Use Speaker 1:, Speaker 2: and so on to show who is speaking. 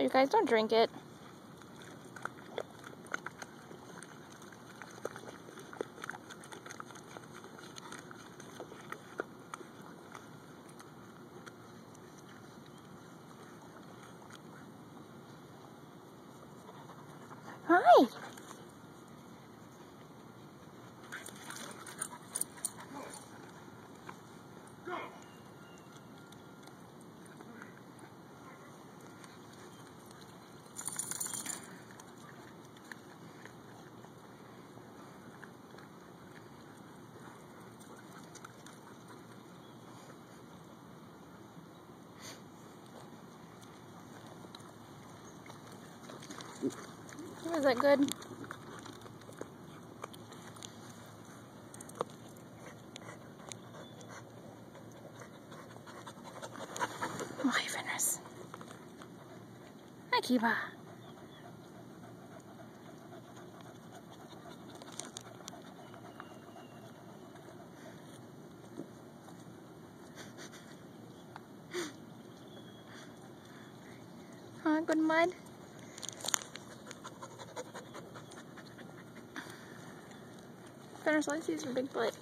Speaker 1: You guys don't drink it. Hi. Was that good? My goodness. Hi, Kiba. Huh, good mud? Finish Lacey's your big butt.